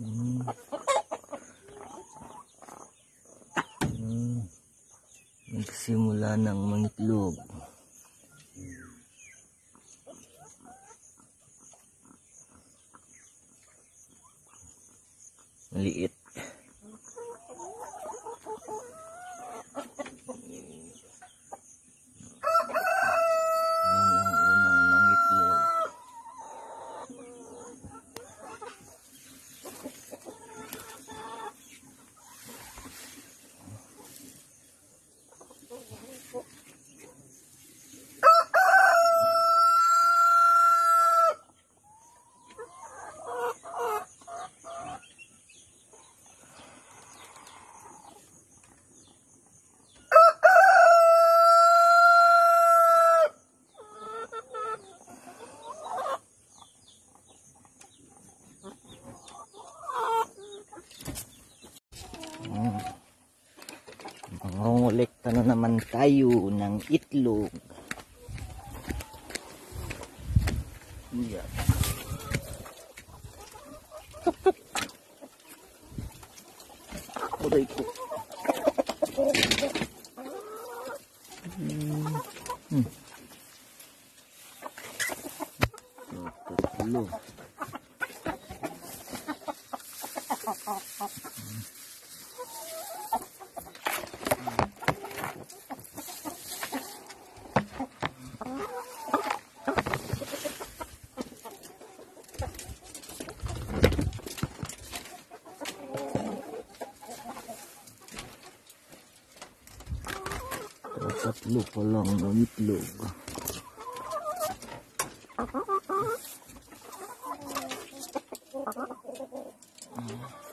Hmm. Hmm. Nagsimula ng mangitlog. Maliit. Mangongolekta na naman tayo ng itlog. Yeah. Aray ko. Hmm. Hmm. Tatlo. Tatlo pa lang ng itlog. Yan,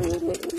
Mm-hmm.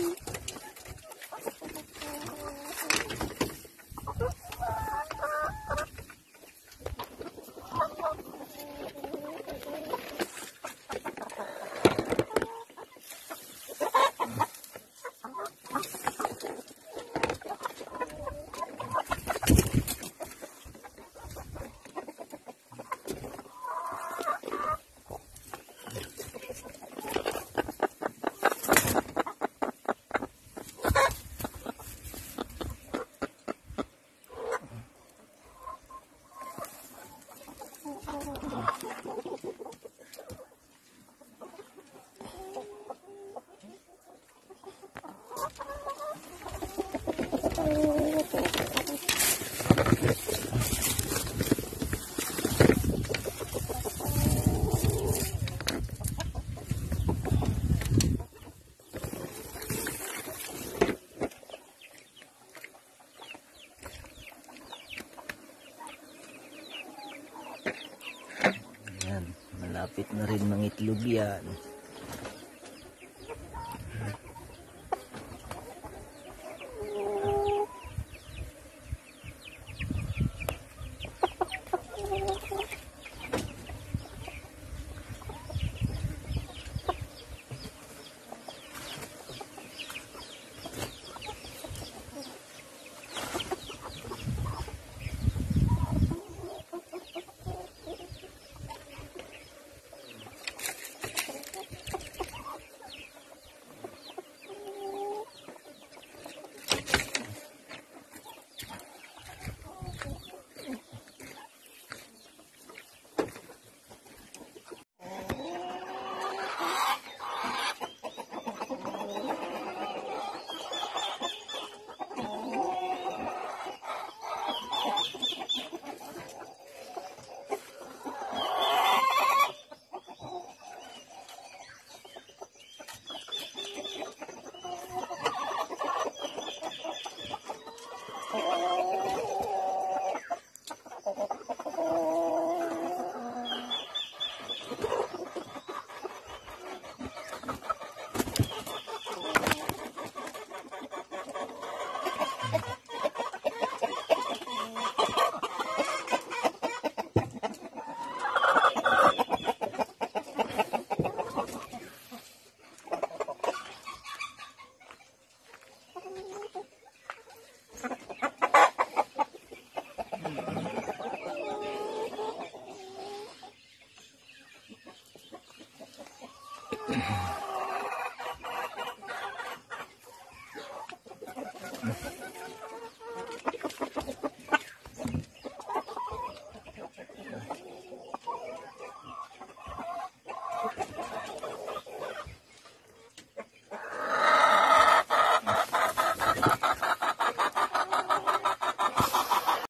Malapit na rin mangitlog yan.